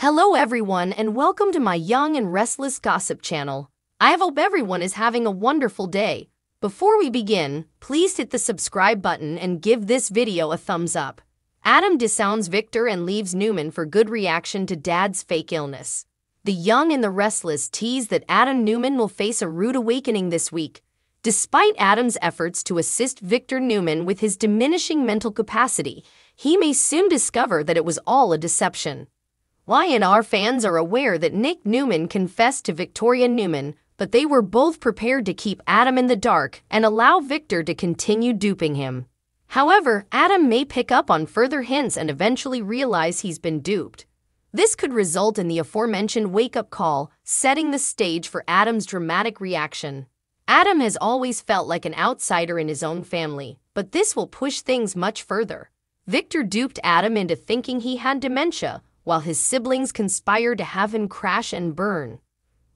Hello everyone and welcome to my young and restless gossip channel. I hope everyone is having a wonderful day. Before we begin, please hit the subscribe button and give this video a thumbs up. Adam disowns Victor and leaves Newman for good reaction to dad's fake illness. The young and the restless tease that Adam Newman will face a rude awakening this week. Despite Adam's efforts to assist Victor Newman with his diminishing mental capacity, he may soon discover that it was all a deception. Y&R fans are aware that Nick Newman confessed to Victoria Newman, but they were both prepared to keep Adam in the dark and allow Victor to continue duping him. However, Adam may pick up on further hints and eventually realize he's been duped. This could result in the aforementioned wake-up call, setting the stage for Adam's dramatic reaction. Adam has always felt like an outsider in his own family, but this will push things much further. Victor duped Adam into thinking he had dementia, while his siblings conspire to have him crash and burn.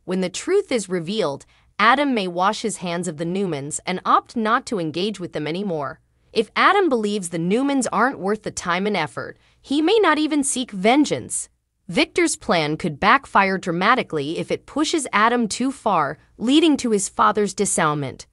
When the truth is revealed, Adam may wash his hands of the Newmans and opt not to engage with them anymore. If Adam believes the Newmans aren't worth the time and effort, he may not even seek vengeance. Victor's plan could backfire dramatically if it pushes Adam too far, leading to his father's disownement.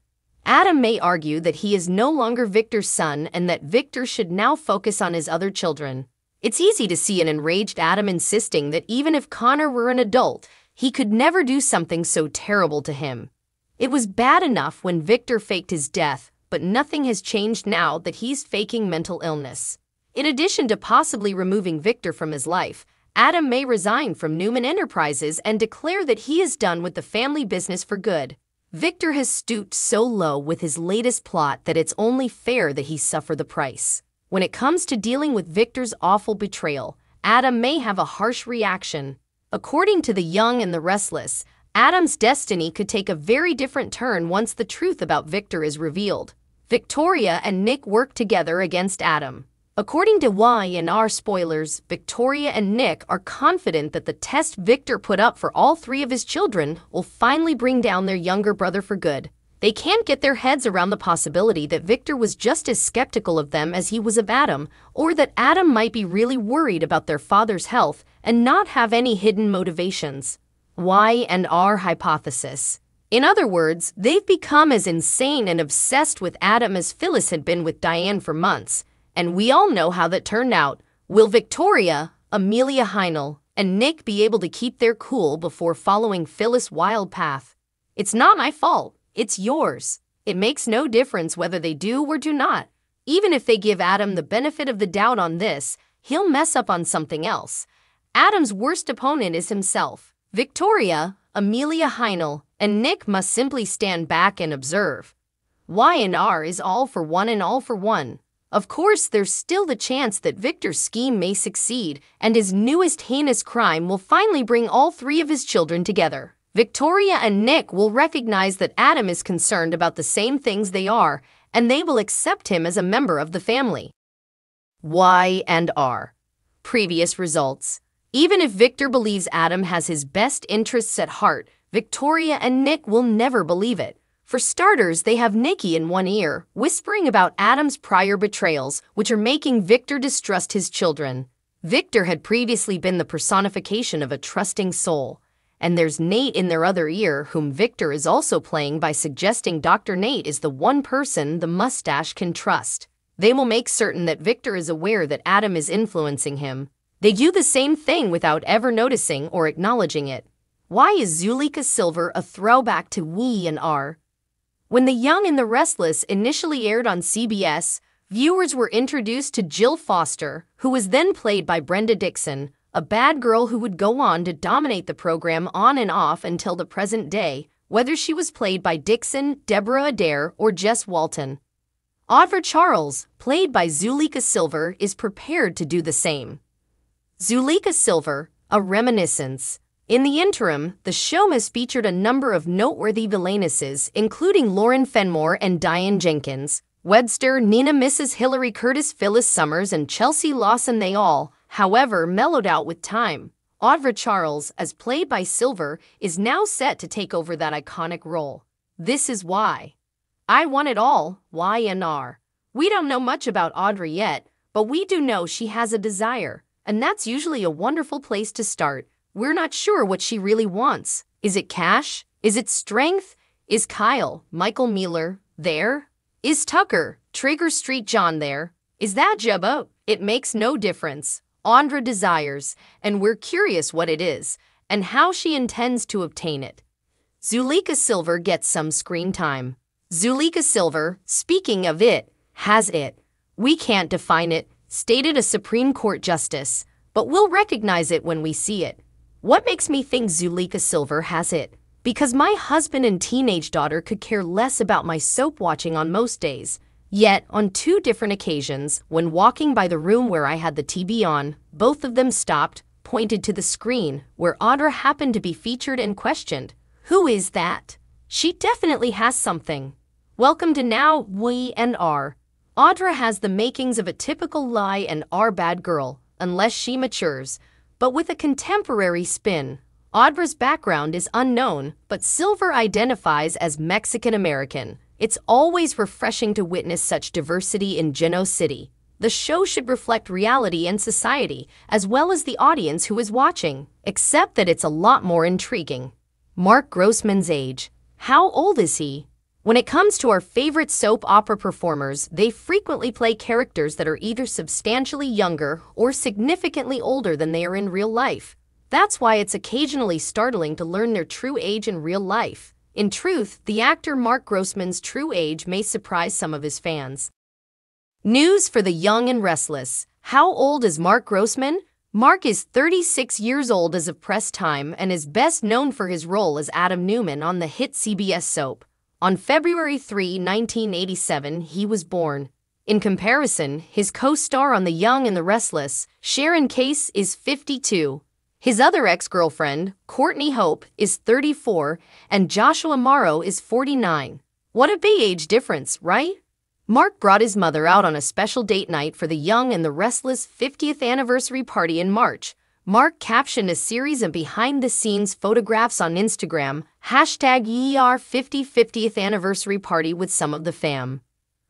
Adam may argue that he is no longer Victor's son and that Victor should now focus on his other children. It's easy to see an enraged Adam insisting that even if Connor were an adult, he could never do something so terrible to him. It was bad enough when Victor faked his death, but nothing has changed now that he's faking mental illness. In addition to possibly removing Victor from his life, Adam may resign from Newman Enterprises and declare that he is done with the family business for good. Victor has stooped so low with his latest plot that it's only fair that he suffer the price. When it comes to dealing with Victor's awful betrayal, Adam may have a harsh reaction. According to the young and the restless, Adam's destiny could take a very different turn once the truth about Victor is revealed. Victoria and Nick work together against Adam. According to Y&R spoilers, Victoria and Nick are confident that the test Victor put up for all three of his children will finally bring down their younger brother for good. They can't get their heads around the possibility that Victor was just as skeptical of them as he was of Adam, or that Adam might be really worried about their father's health and not have any hidden motivations. Y and R hypothesis. In other words, they've become as insane and obsessed with Adam as Phyllis had been with Diane for months, and we all know how that turned out. Will Victoria, Amelia Heinle, and Nick be able to keep their cool before following Phyllis' wild path? It's not my fault. It's yours. It makes no difference whether they do or do not. Even if they give Adam the benefit of the doubt on this, he'll mess up on something else. Adam's worst opponent is himself. Victoria, Amelia Heinle, and Nick must simply stand back and observe. Y&R is all for one and all for one. Of course, there's still the chance that Victor's scheme may succeed, and his newest heinous crime will finally bring all three of his children together. Victoria and Nick will recognize that Adam is concerned about the same things they are, and they will accept him as a member of the family. Y and R. Previous results. Even if Victor believes Adam has his best interests at heart, Victoria and Nick will never believe it. For starters, they have Nikki in one ear, whispering about Adam's prior betrayals, which are making Victor distrust his children. Victor had previously been the personification of a trusting soul and there's Nate in their other ear, whom Victor is also playing by suggesting Dr. Nate is the one person the mustache can trust. They will make certain that Victor is aware that Adam is influencing him. They do the same thing without ever noticing or acknowledging it. Why is Zuleika Silver a throwback to Y&R? When The Young and the Restless initially aired on CBS, viewers were introduced to Jill Foster, who was then played by Brenda Dickson, a bad girl who would go on to dominate the program on and off until the present day, whether she was played by Dickson, Deborah Adair, or Jess Walton. Audra Charles, played by Zuleika Silver, is prepared to do the same. Zuleika Silver, a reminiscence. In the interim, the show has featured a number of noteworthy villainesses, including Lauren Fenmore and Diane Jenkins, Webster, Nina Mrs. Hillary Curtis, Phyllis Summers, and Chelsea Lawson. They all, however, mellowed out with time. Audra Charles, as played by Silver, is now set to take over that iconic role. This is why. I want it all, Y&R. We don't know much about Audra yet, but we do know she has a desire, and that's usually a wonderful place to start. We're not sure what she really wants. Is it cash? Is it strength? Is Kyle, Michael Mealor, there? Is Tucker, Trevor St. John there? Is that Jabba? It makes no difference. Audra desires, and we're curious what it is, and how she intends to obtain it. Zuleika Silver gets some screen time. Zuleika Silver, speaking of it, has it. We can't define it, stated a Supreme Court justice, but we'll recognize it when we see it. What makes me think Zuleika Silver has it? Because my husband and teenage daughter could care less about my soap watching on most days. Yet, on two different occasions, when walking by the room where I had the TV on, both of them stopped, pointed to the screen, where Audra happened to be featured and questioned. Who is that? She definitely has something. Welcome to Now, We and R. Audra has the makings of a typical Y and R bad girl, unless she matures, but with a contemporary spin. Audra's background is unknown, but Silver identifies as Mexican American. It's always refreshing to witness such diversity in Genoa City. The show should reflect reality and society, as well as the audience who is watching, except that it's a lot more intriguing. Mark Grossman's age. How old is he? When it comes to our favorite soap opera performers, they frequently play characters that are either substantially younger or significantly older than they are in real life. That's why it's occasionally startling to learn their true age in real life. In truth, the actor Mark Grossman's true age may surprise some of his fans. News for the young and restless. How old is Mark Grossman? Mark is 36 years old as of press time and is best known for his role as Adam Newman on the hit CBS soap. On February 3, 1987, he was born. In comparison, his co-star on The Young and the Restless, Sharon Case, is 52. His other ex-girlfriend, Courtney Hope, is 34, and Joshua Morrow is 49. What a big age difference, right? Mark brought his mother out on a special date night for the Young and the Restless 50th anniversary party in March. Mark captioned a series of behind-the-scenes photographs on Instagram, hashtag YR50 50th anniversary party with some of the fam.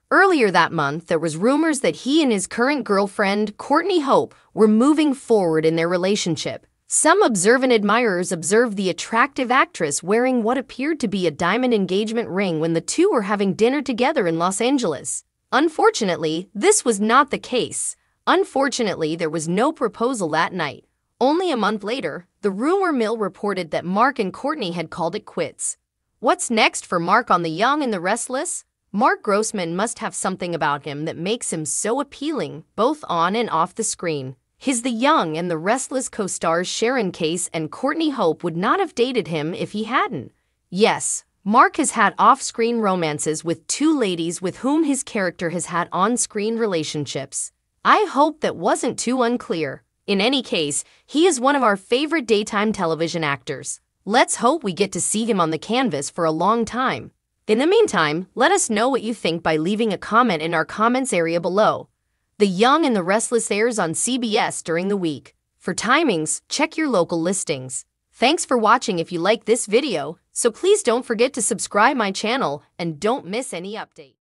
Earlier that month, there was rumors that he and his current girlfriend, Courtney Hope, were moving forward in their relationship. Some observant admirers observed the attractive actress wearing what appeared to be a diamond engagement ring when the two were having dinner together in Los Angeles. Unfortunately, this was not the case. Unfortunately, there was no proposal that night. Only a month later, the rumor mill reported that Mark and Courtney had called it quits. What's next for Mark on The Young and the Restless? Mark Grossman must have something about him that makes him so appealing, both on and off the screen. His The Young and the Restless co-stars Sharon Case and Courtney Hope would not have dated him if he hadn't. Yes, Mark has had off-screen romances with two ladies with whom his character has had on-screen relationships. I hope that wasn't too unclear. In any case, he is one of our favorite daytime television actors. Let's hope we get to see him on the canvas for a long time. In the meantime, let us know what you think by leaving a comment in our comments area below. The Young and the Restless airs on CBS during the week. For timings, check your local listings. Thanks for watching if you like this video, so please don't forget to subscribe my channel and don't miss any update.